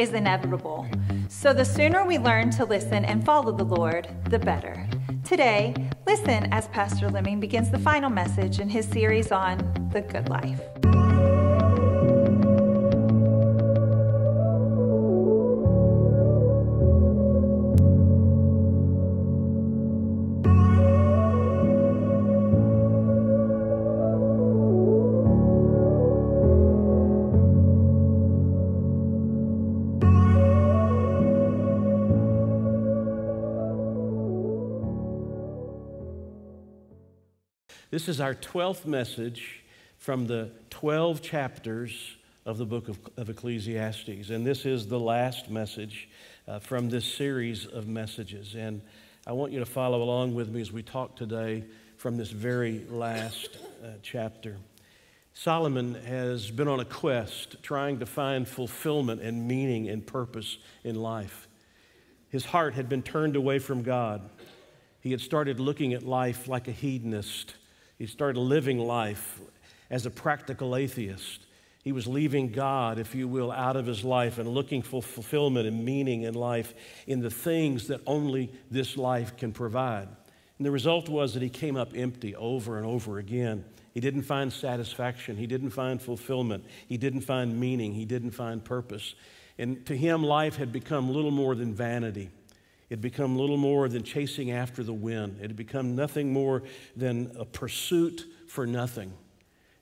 Is inevitable, so the sooner we learn to listen and follow the Lord, the better. Today, listen as Pastor Lemming begins the final message in his series on the good life. This is our 12th message from the 12 chapters of the book of, of Ecclesiastes. And this is the last message uh, from this series of messages. And I want you to follow along with me as we talk today from this very last uh, chapter. Solomon has been on a quest trying to find fulfillment and meaning and purpose in life. His heart had been turned away from God. He had started looking at life like a hedonist he started living life as a practical atheist. He was leaving God, if you will, out of his life and looking for fulfillment and meaning in life in the things that only this life can provide. And the result was that he came up empty over and over again. He didn't find satisfaction. He didn't find fulfillment. He didn't find meaning. He didn't find purpose. And to him, life had become little more than vanity. It had become little more than chasing after the wind. It had become nothing more than a pursuit for nothing.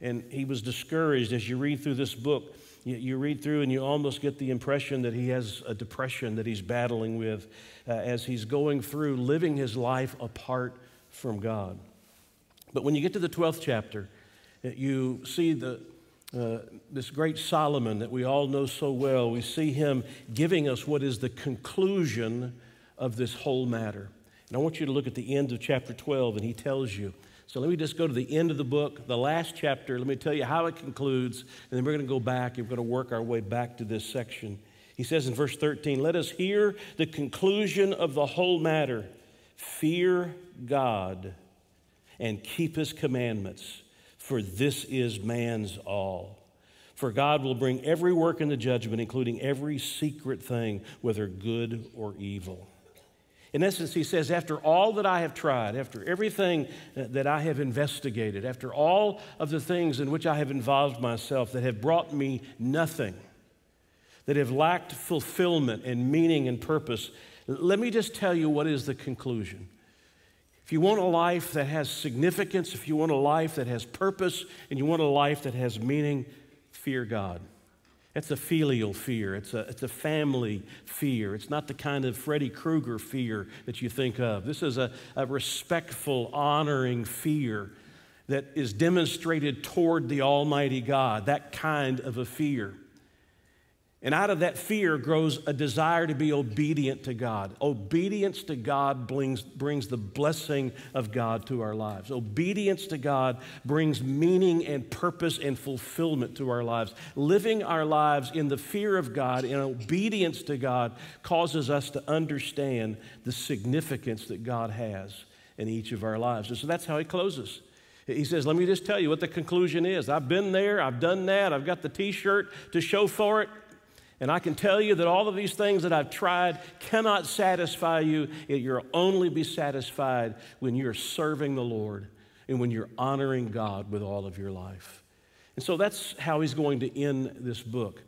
And he was discouraged as you read through this book. You, you read through and you almost get the impression that he has a depression that he's battling with uh, as he's going through living his life apart from God. But when you get to the 12th chapter, uh, you see the, uh, this great Solomon that we all know so well. We see him giving us what is the conclusion of this whole matter. And I want you to look at the end of chapter 12, and he tells you. So let me just go to the end of the book, the last chapter. Let me tell you how it concludes, and then we're going to go back and we're going to work our way back to this section. He says in verse 13, Let us hear the conclusion of the whole matter. Fear God and keep his commandments, for this is man's all. For God will bring every work in the judgment, including every secret thing, whether good or evil. In essence, he says, after all that I have tried, after everything that I have investigated, after all of the things in which I have involved myself that have brought me nothing, that have lacked fulfillment and meaning and purpose, let me just tell you what is the conclusion. If you want a life that has significance, if you want a life that has purpose, and you want a life that has meaning, fear God. It's a filial fear. It's a, it's a family fear. It's not the kind of Freddy Krueger fear that you think of. This is a, a respectful, honoring fear that is demonstrated toward the Almighty God, that kind of a fear. And out of that fear grows a desire to be obedient to God. Obedience to God brings, brings the blessing of God to our lives. Obedience to God brings meaning and purpose and fulfillment to our lives. Living our lives in the fear of God, in obedience to God, causes us to understand the significance that God has in each of our lives. And so that's how he closes. He says, Let me just tell you what the conclusion is. I've been there, I've done that, I've got the t shirt to show for it. And I can tell you that all of these things that I've tried cannot satisfy you. You'll only be satisfied when you're serving the Lord and when you're honoring God with all of your life. And so that's how he's going to end this book.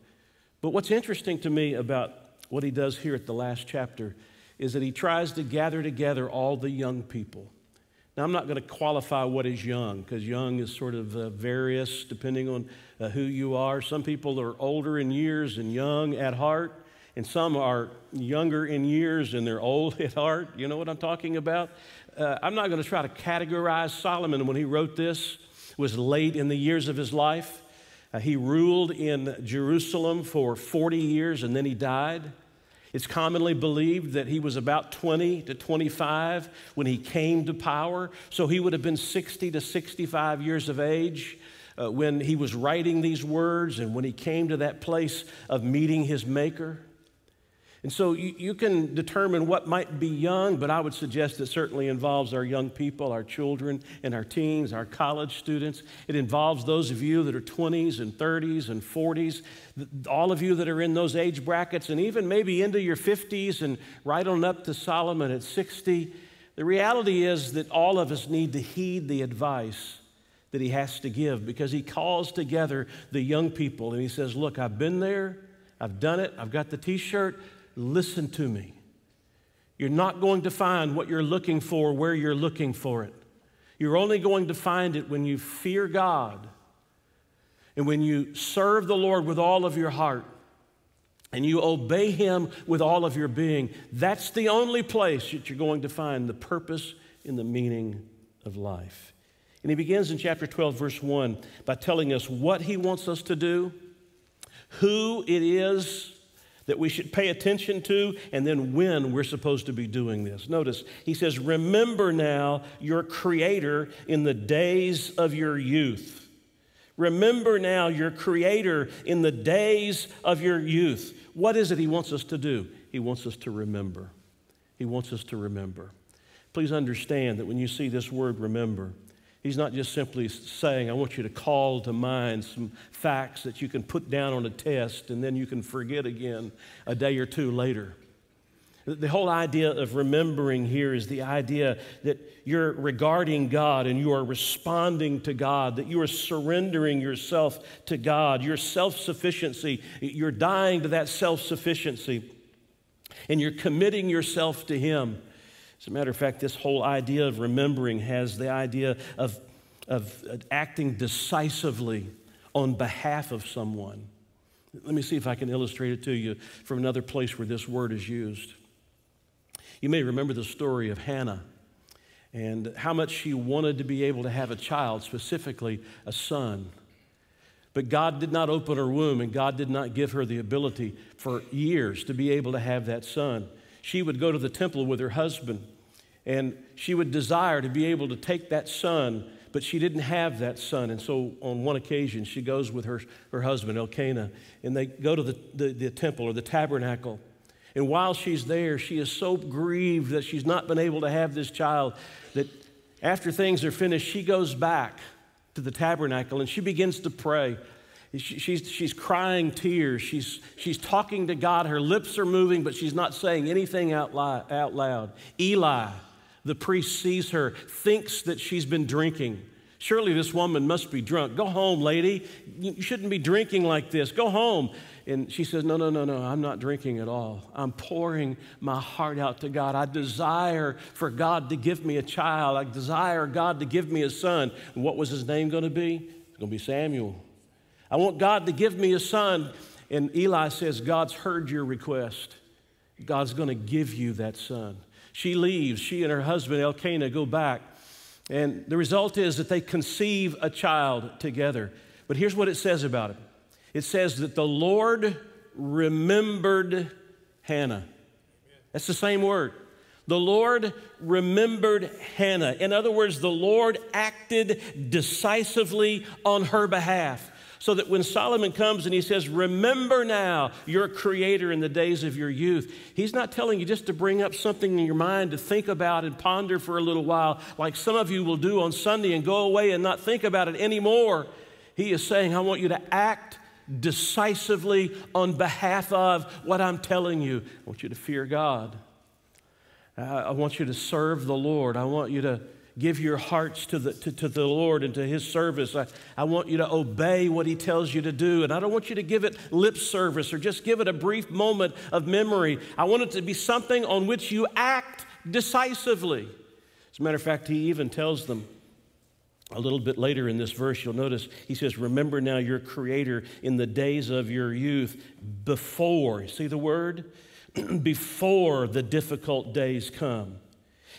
But what's interesting to me about what he does here at the last chapter is that he tries to gather together all the young people now, I'm not going to qualify what is young because young is sort of uh, various depending on uh, who you are. Some people are older in years and young at heart, and some are younger in years and they're old at heart. You know what I'm talking about? Uh, I'm not going to try to categorize Solomon when he wrote this, was late in the years of his life. Uh, he ruled in Jerusalem for 40 years and then he died. It's commonly believed that he was about 20 to 25 when he came to power, so he would have been 60 to 65 years of age uh, when he was writing these words and when he came to that place of meeting his Maker. And so you, you, can determine what might be young, but I would suggest it certainly involves our young people, our children, and our teens, our college students. It involves those of you that are 20s and 30s and 40s, all of you that are in those age brackets, and even maybe into your 50s and right on up to Solomon at 60. The reality is that all of us need to heed the advice that he has to give because he calls together the young people and he says, Look, I've been there, I've done it, I've got the t shirt listen to me. You're not going to find what you're looking for where you're looking for it. You're only going to find it when you fear God and when you serve the Lord with all of your heart and you obey Him with all of your being. That's the only place that you're going to find the purpose and the meaning of life. And He begins in chapter 12, verse 1, by telling us what He wants us to do, who it is that we should pay attention to, and then when we're supposed to be doing this. Notice, he says, Remember now your Creator in the days of your youth. Remember now your Creator in the days of your youth. What is it he wants us to do? He wants us to remember. He wants us to remember. Please understand that when you see this word remember, He's not just simply saying, I want you to call to mind some facts that you can put down on a test and then you can forget again a day or two later. The whole idea of remembering here is the idea that you're regarding God and you are responding to God, that you are surrendering yourself to God, your self sufficiency. You're dying to that self sufficiency and you're committing yourself to Him. As a matter of fact, this whole idea of remembering has the idea of, of acting decisively on behalf of someone. Let me see if I can illustrate it to you from another place where this word is used. You may remember the story of Hannah and how much she wanted to be able to have a child, specifically a son. But God did not open her womb, and God did not give her the ability for years to be able to have that son she would go to the temple with her husband and she would desire to be able to take that son, but she didn't have that son. And so on one occasion, she goes with her, her husband, Elkanah, and they go to the, the, the temple or the tabernacle. And while she's there, she is so grieved that she's not been able to have this child that after things are finished, she goes back to the tabernacle and she begins to pray. She's, she's crying tears. She's, she's talking to God. Her lips are moving, but she's not saying anything out loud. Out loud. Eli, the priest, sees her, thinks that she's been drinking. Surely this woman must be drunk. Go home, lady. You shouldn't be drinking like this. Go home. And she says, No, no, no, no, I'm not drinking at all. I'm pouring my heart out to God. I desire for God to give me a child. I desire God to give me a son. And what was his name going to be? It's going to be Samuel. I want God to give me a son. And Eli says, God's heard your request. God's going to give you that son. She leaves. She and her husband, Elkanah, go back. And the result is that they conceive a child together. But here's what it says about it it says that the Lord remembered Hannah. That's the same word. The Lord remembered Hannah. In other words, the Lord acted decisively on her behalf so that when Solomon comes and he says, Remember now your Creator in the days of your youth, he's not telling you just to bring up something in your mind to think about and ponder for a little while, like some of you will do on Sunday and go away and not think about it anymore. He is saying, I want you to act decisively on behalf of what I'm telling you. I want you to fear God. I want you to serve the Lord. I want you to give your hearts to the, to, to the Lord and to His service. I, I want you to obey what He tells you to do. And I don't want you to give it lip service or just give it a brief moment of memory. I want it to be something on which you act decisively. As a matter of fact, He even tells them a little bit later in this verse, you'll notice He says, Remember now your Creator in the days of your youth before. See the word? before the difficult days come.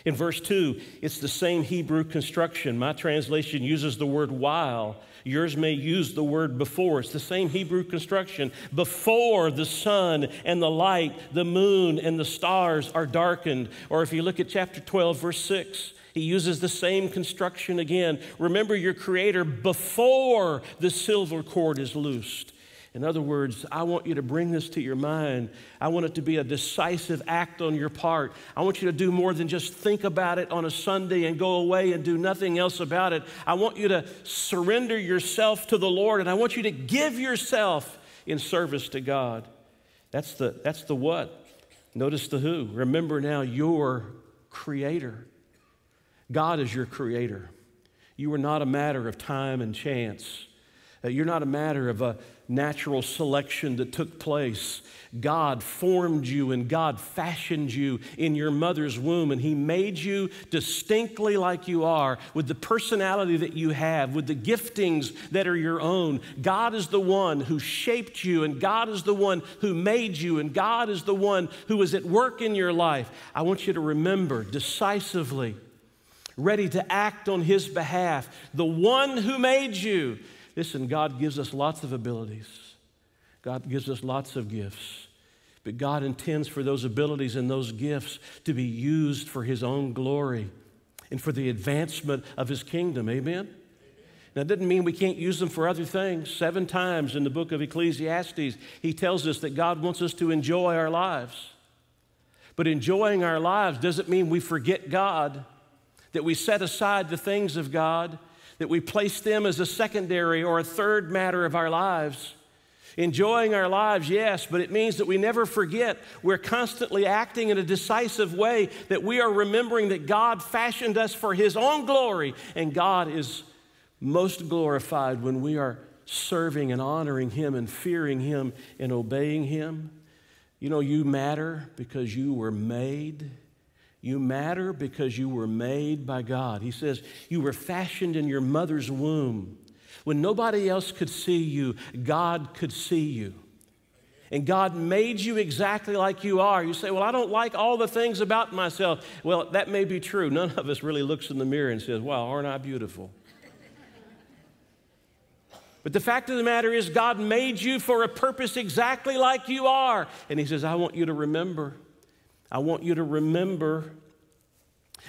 In verse 2, it's the same Hebrew construction. My translation uses the word while. Yours may use the word before. It's the same Hebrew construction. Before the sun and the light, the moon and the stars are darkened. Or if you look at chapter 12, verse 6, he uses the same construction again. Remember your Creator before the silver cord is loosed In other words, I want you to bring this to your mind. I want it to be a decisive act on your part. I want you to do more than just think about it on a Sunday and go away and do nothing else about it. I want you to surrender yourself to the Lord and I want you to give yourself in service to God. That's the, that's the what. Notice the who. Remember now, your creator. God is your creator. You are not a matter of time and chance. Uh, you're not a matter of a natural selection that took place. God formed you and God fashioned you in your mother's womb, and He made you distinctly like you are, with the personality that you have, with the giftings that are your own. God is the one who shaped you, and God is the one who made you, and God is the one who is at work in your life. I want you to remember decisively, ready to act on His behalf, the one who made you Listen, God gives us lots of abilities, God gives us lots of gifts. But God intends for those abilities and those gifts to be used for His own glory and for the advancement of His kingdom. Amen? Now, that doesn't mean we can't use them for other things. Seven times in the book of Ecclesiastes, he tells us that God wants us to enjoy our lives. But enjoying our lives doesn't mean we forget God, that we set aside the things of God, that we place them as a secondary or a third matter of our lives. Enjoying our lives, yes, but it means that we never forget we're constantly acting in a decisive way, that we are remembering that God fashioned us for His own glory, and God is most glorified when we are serving and honoring Him and fearing Him and obeying Him. You know, you matter because you were made you matter because you were made by God. He says, You were fashioned in your mother's womb. When nobody else could see you, God could see you. And God made you exactly like you are. You say, Well, I don't like all the things about myself. Well, that may be true. None of us really looks in the mirror and says, Wow, aren't I beautiful? But the fact of the matter is, God made you for a purpose exactly like you are. And He says, I want you to remember I want you to remember,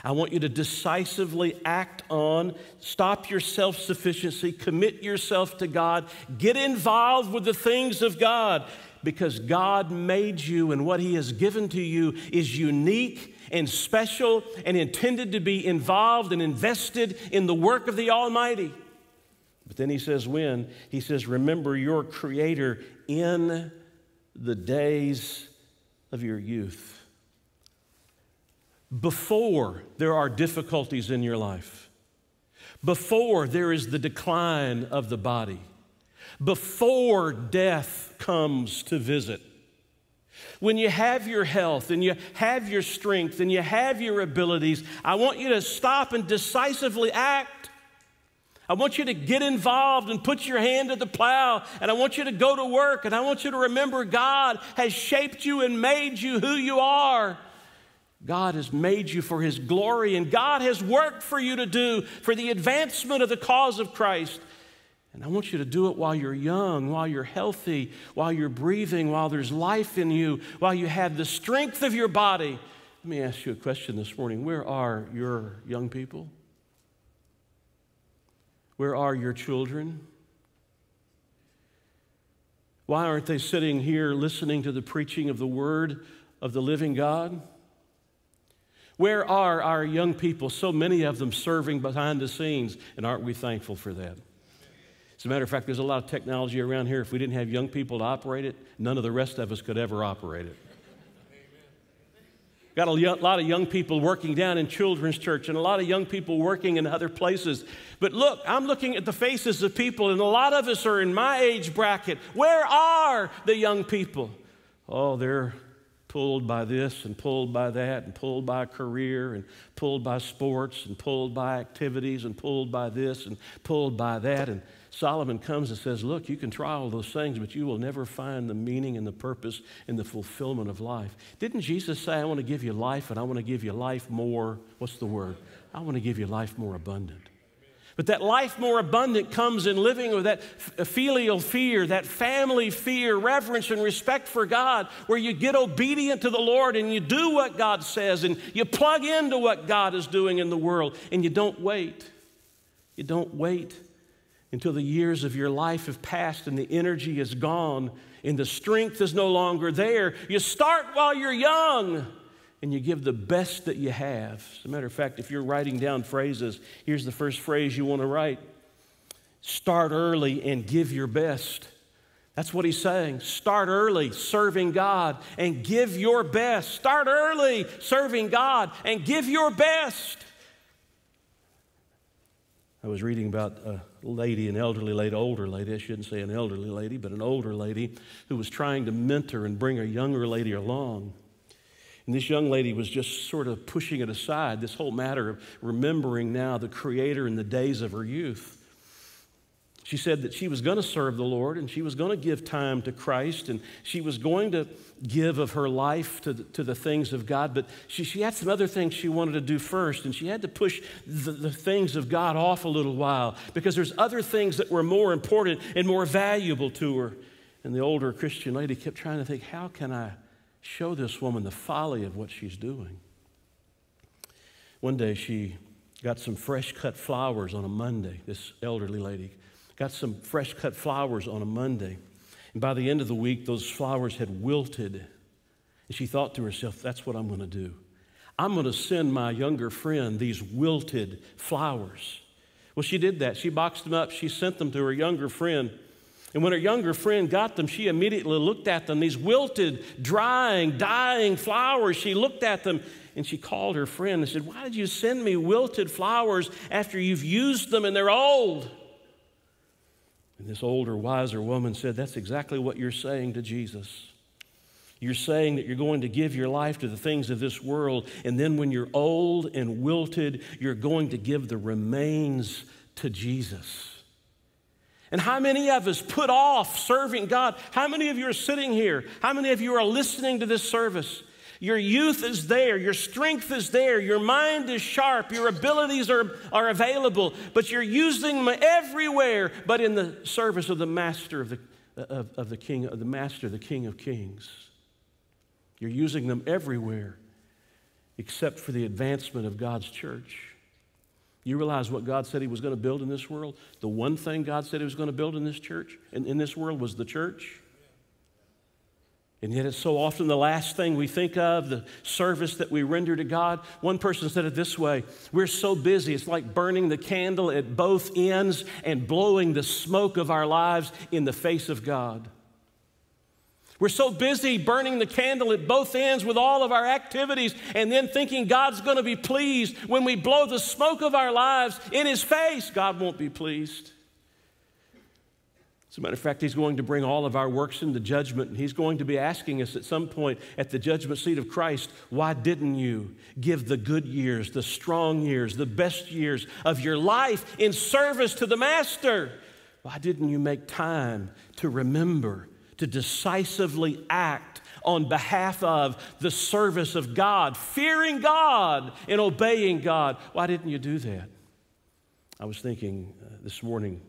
I want you to decisively act on, stop your self sufficiency, commit yourself to God, get involved with the things of God because God made you and what He has given to you is unique and special and intended to be involved and invested in the work of the Almighty. But then He says, when? He says, remember your Creator in the days of your youth before there are difficulties in your life, before there is the decline of the body, before death comes to visit. When you have your health and you have your strength and you have your abilities, I want you to stop and decisively act. I want you to get involved and put your hand to the plow, and I want you to go to work, and I want you to remember God has shaped you and made you who you are. God has made you for His glory, and God has work for you to do for the advancement of the cause of Christ. And I want you to do it while you're young, while you're healthy, while you're breathing, while there's life in you, while you have the strength of your body. Let me ask you a question this morning. Where are your young people? Where are your children? Why aren't they sitting here listening to the preaching of the Word of the living God? Where are our young people? So many of them serving behind the scenes, and aren't we thankful for that? As a matter of fact, there's a lot of technology around here. If we didn't have young people to operate it, none of the rest of us could ever operate it. Got a lot of young people working down in children's church and a lot of young people working in other places. But look, I'm looking at the faces of people, and a lot of us are in my age bracket. Where are the young people? Oh, they're pulled by this and pulled by that and pulled by career and pulled by sports and pulled by activities and pulled by this and pulled by that. And Solomon comes and says, Look, you can try all those things, but you will never find the meaning and the purpose and the fulfillment of life. Didn't Jesus say, I want to give you life and I want to give you life more? What's the word? I want to give you life more abundant. But that life more abundant comes in living with that uh, filial fear, that family fear, reverence, and respect for God, where you get obedient to the Lord and you do what God says and you plug into what God is doing in the world and you don't wait. You don't wait. until the years of your life have passed and the energy is gone and the strength is no longer there. You start while you're young and you give the best that you have. As a matter of fact, if you're writing down phrases, here's the first phrase you want to write Start early and give your best. That's what he's saying. Start early serving God and give your best. Start early serving God and give your best. I was reading about a lady, an elderly lady, older lady, I shouldn't say an elderly lady, but an older lady who was trying to mentor and bring a younger lady along. And this young lady was just sort of pushing it aside, this whole matter of remembering now the Creator in the days of her youth. She said that she was going to serve the Lord and she was going to give time to Christ and she was going to give of her life to the, to the things of God, but she, she had some other things she wanted to do first and she had to push the, the things of God off a little while because there's other things that were more important and more valuable to her. And the older Christian lady kept trying to think, how can I show this woman the folly of what she's doing? One day she got some fresh cut flowers on a Monday, this elderly lady got some fresh cut flowers on a Monday. And by the end of the week, those flowers had wilted. And she thought to herself, that's what I'm going to do. I'm going to send my younger friend these wilted flowers. Well, she did that. She boxed them up, she sent them to her younger friend. And when her younger friend got them, she immediately looked at them, these wilted, drying, dying flowers. She looked at them and she called her friend and said, Why did you send me wilted flowers after you've used them and they're old? And this older, wiser woman said, That's exactly what you're saying to Jesus. You're saying that you're going to give your life to the things of this world, and then when you're old and wilted, you're going to give the remains to Jesus. And how many of us put off serving God? How many of you are sitting here? How many of you are listening to this service? Your youth is there, your strength is there, your mind is sharp, your abilities are, are available, but you're using them everywhere but in the service of the master of the, of, of the king, of the master, the king of kings. You're using them everywhere except for the advancement of God's church. You realize what God said He was going to build in this world? The one thing God said He was going to build in this church, in, in this world, was the church. And yet, it's so often the last thing we think of, the service that we render to God. One person said it this way We're so busy, it's like burning the candle at both ends and blowing the smoke of our lives in the face of God. We're so busy burning the candle at both ends with all of our activities and then thinking God's going to be pleased. When we blow the smoke of our lives in His face, God won't be pleased. As a matter of fact, he's going to bring all of our works into judgment, and he's going to be asking us at some point at the judgment seat of Christ, why didn't you give the good years, the strong years, the best years of your life in service to the Master? Why didn't you make time to remember, to decisively act on behalf of the service of God, fearing God and obeying God? Why didn't you do that? I was thinking uh, this morning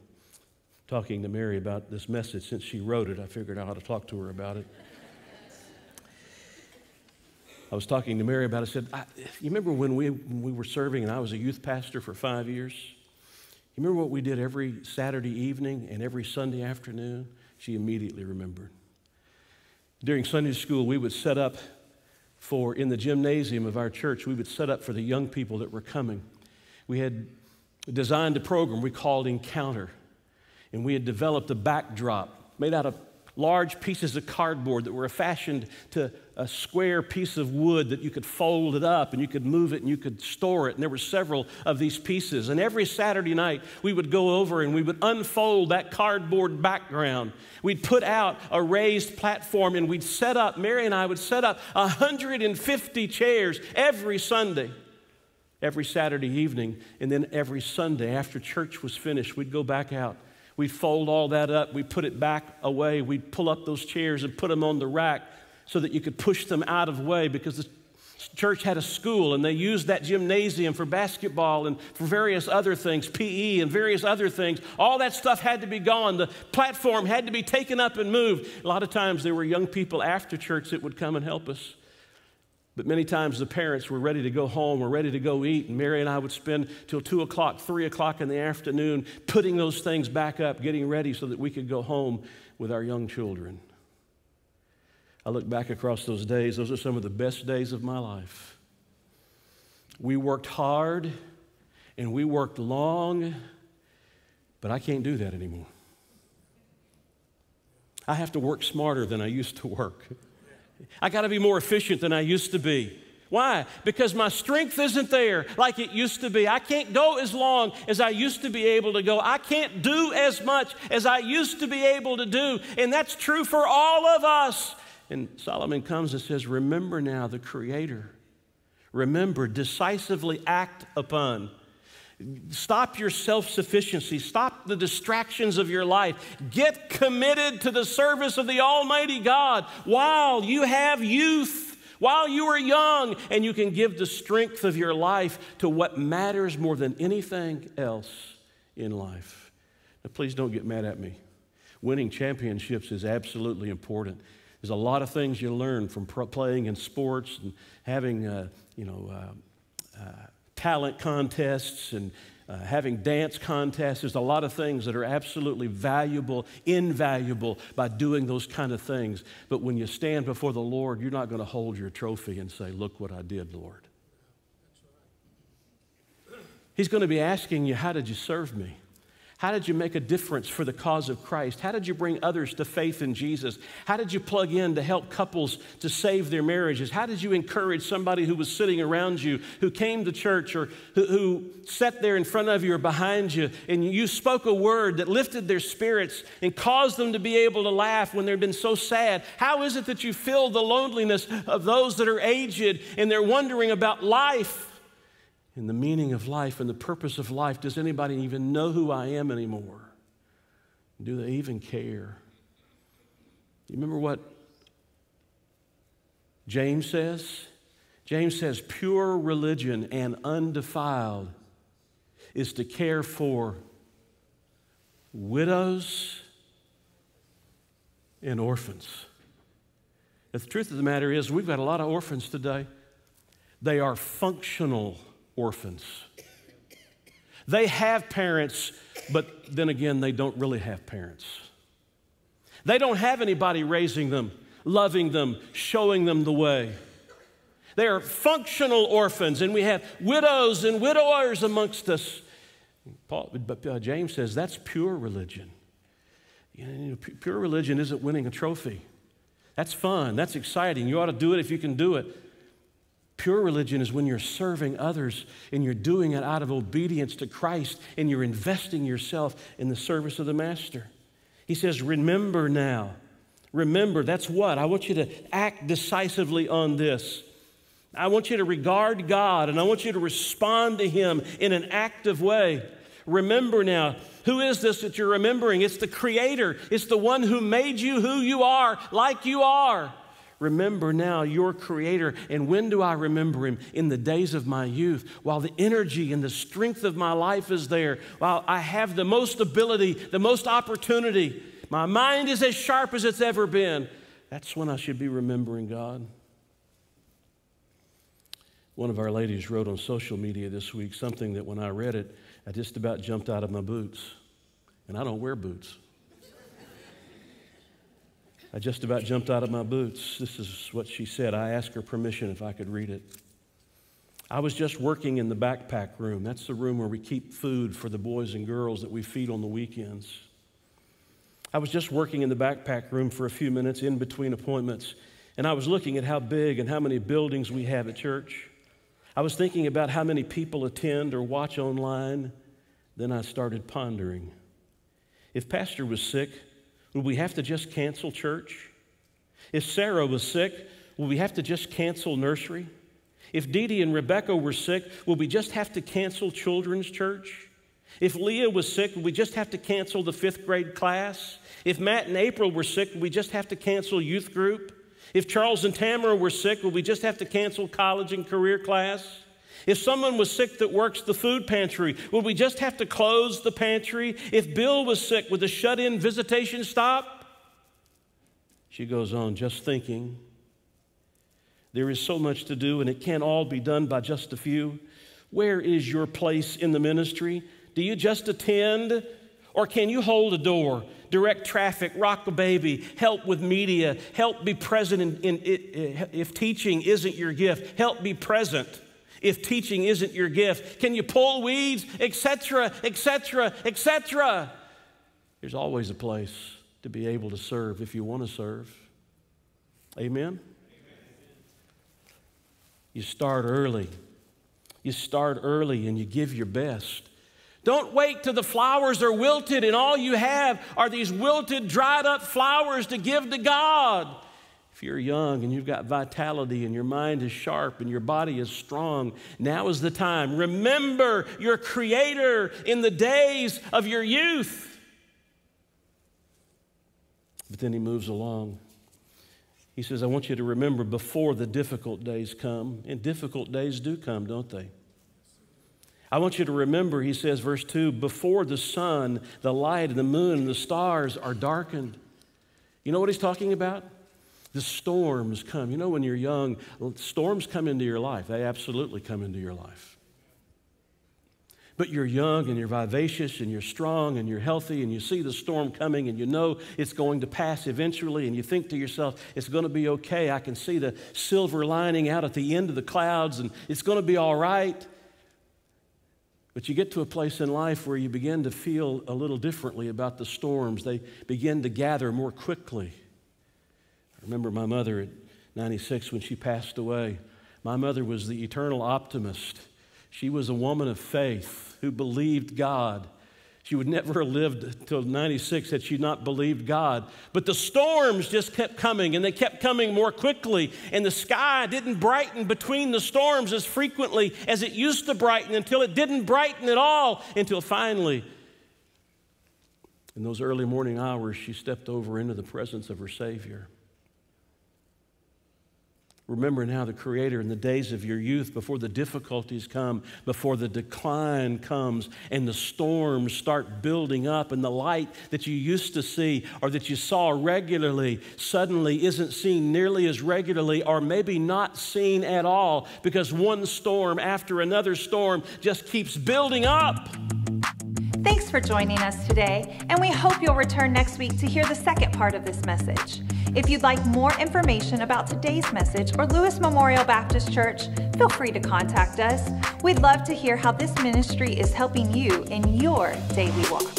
talking to Mary about this message. Since she wrote it, I figured out how to talk to her about it. I was talking to Mary about it. I said, I, You remember when we, when we were serving and I was a youth pastor for five years? You remember what we did every Saturday evening and every Sunday afternoon? She immediately remembered. During Sunday school, we would set up for, in the gymnasium of our church, we would set up for the young people that were coming. We had designed a program we called Encounter and we had developed a backdrop made out of large pieces of cardboard that were fashioned to a square piece of wood that you could fold it up and you could move it and you could store it. And there were several of these pieces. And every Saturday night, we would go over and we would unfold that cardboard background. We'd put out a raised platform and we'd set up, Mary and I would set up 150 chairs every Sunday. Every Saturday evening, and then every Sunday after church was finished, we'd go back out We'd fold all that up, we'd put it back away, we'd pull up those chairs and put them on the rack so that you could push them out of the way because the church had a school and they used that gymnasium for basketball and for various other things, PE and various other things. All that stuff had to be gone. The platform had to be taken up and moved. A lot of times there were young people after church that would come and help us. But many times the parents were ready to go home were ready to go eat, and Mary and I would spend till 2 o'clock, 3 o'clock in the afternoon putting those things back up, getting ready so that we could go home with our young children. I look back across those days, those are some of the best days of my life. We worked hard and we worked long, but I can't do that anymore. I have to work smarter than I used to work. I got to be more efficient than I used to be. Why? Because my strength isn't there like it used to be. I can't go as long as I used to be able to go. I can't do as much as I used to be able to do. And that's true for all of us. And Solomon comes and says, Remember now the Creator. Remember, decisively act upon. Stop your self sufficiency. Stop the distractions of your life. Get committed to the service of the Almighty God while you have youth, while you are young, and you can give the strength of your life to what matters more than anything else in life. Now, please don't get mad at me. Winning championships is absolutely important. There's a lot of things you learn from playing in sports and having, uh, you know, uh, uh, talent contests and uh, having dance contests. There's a lot of things that are absolutely valuable, invaluable by doing those kind of things. But when you stand before the Lord, you're not going to hold your trophy and say, Look what I did, Lord. He's going to be asking you, How did you serve me? How did you make a difference for the cause of Christ? How did you bring others to faith in Jesus? How did you plug in to help couples to save their marriages? How did you encourage somebody who was sitting around you, who came to church, or who, who sat there in front of you or behind you, and you spoke a word that lifted their spirits and caused them to be able to laugh when they've been so sad? How is it that you fill the loneliness of those that are aged and they're wondering about life? And the meaning of life and the purpose of life. Does anybody even know who I am anymore? Do they even care? You remember what James says? James says, pure religion and undefiled is to care for widows and orphans. The truth of the matter is, we've got a lot of orphans today. They are functional orphans. They have parents, but then again, they don't really have parents. They don't have anybody raising them, loving them, showing them the way. They are functional orphans, and we have widows and widowers amongst us. Paul, but uh, James says that's pure religion. You know, pure religion isn't winning a trophy. That's fun. That's exciting. You ought to do it if you can do it. Pure religion is when you're serving others and you're doing it out of obedience to Christ and you're investing yourself in the service of the Master. He says, Remember now. Remember, that's what? I want you to act decisively on this. I want you to regard God and I want you to respond to Him in an active way. Remember now, who is this that you're remembering? It's the Creator, it's the one who made you who you are, like you are. Remember now your Creator. And when do I remember Him? In the days of my youth, while the energy and the strength of my life is there, while I have the most ability, the most opportunity, my mind is as sharp as it's ever been. That's when I should be remembering God. One of our ladies wrote on social media this week something that when I read it, I just about jumped out of my boots. And I don't wear boots. I just about jumped out of my boots. This is what she said. I asked her permission if I could read it. I was just working in the backpack room. That's the room where we keep food for the boys and girls that we feed on the weekends. I was just working in the backpack room for a few minutes in between appointments, and I was looking at how big and how many buildings we have at church. I was thinking about how many people attend or watch online. Then I started pondering. If Pastor was sick, would we have to just cancel church? If Sarah was sick, would we have to just cancel nursery? If Dee Dee and Rebecca were sick, would we just have to cancel children's church? If Leah was sick, would we just have to cancel the fifth grade class? If Matt and April were sick, would we just have to cancel youth group? If Charles and Tamara were sick, would we just have to cancel college and career class? If someone was sick that works the food pantry, would we just have to close the pantry? If Bill was sick, would the shut in visitation stop? She goes on, just thinking. There is so much to do, and it can't all be done by just a few. Where is your place in the ministry? Do you just attend? Or can you hold a door, direct traffic, rock a baby, help with media, help be present in, in, in, if teaching isn't your gift, help be present if teaching isn't your gift? Can you pull weeds, etc., etc., etc.? There's always a place to be able to serve if you want to serve. Amen? You start early. You start early and you give your best. Don't wait till the flowers are wilted and all you have are these wilted, dried up flowers to give to God. If you're young and you've got vitality and your mind is sharp and your body is strong, now is the time. Remember your Creator in the days of your youth. But then he moves along. He says, I want you to remember before the difficult days come. And difficult days do come, don't they? I want you to remember, he says, verse 2 before the sun, the light, and the moon, and the stars are darkened. You know what he's talking about? The storms come. You know, when you're young, storms come into your life. They absolutely come into your life. But you're young and you're vivacious and you're strong and you're healthy and you see the storm coming and you know it's going to pass eventually and you think to yourself, it's going to be okay. I can see the silver lining out at the end of the clouds and it's going to be all right. But you get to a place in life where you begin to feel a little differently about the storms. They begin to gather more quickly. Remember my mother at 96 when she passed away. My mother was the eternal optimist. She was a woman of faith who believed God. She would never have lived until 96 had she not believed God. But the storms just kept coming and they kept coming more quickly. And the sky didn't brighten between the storms as frequently as it used to brighten until it didn't brighten at all until finally, in those early morning hours, she stepped over into the presence of her Savior. Remember now the Creator in the days of your youth, before the difficulties come, before the decline comes, and the storms start building up, and the light that you used to see or that you saw regularly suddenly isn't seen nearly as regularly, or maybe not seen at all, because one storm after another storm just keeps building up. Thanks for joining us today, and we hope you'll return next week to hear the second part of this message. If you'd like more information about today's message or Lewis Memorial Baptist Church, feel free to contact us. We'd love to hear how this ministry is helping you in your daily walk.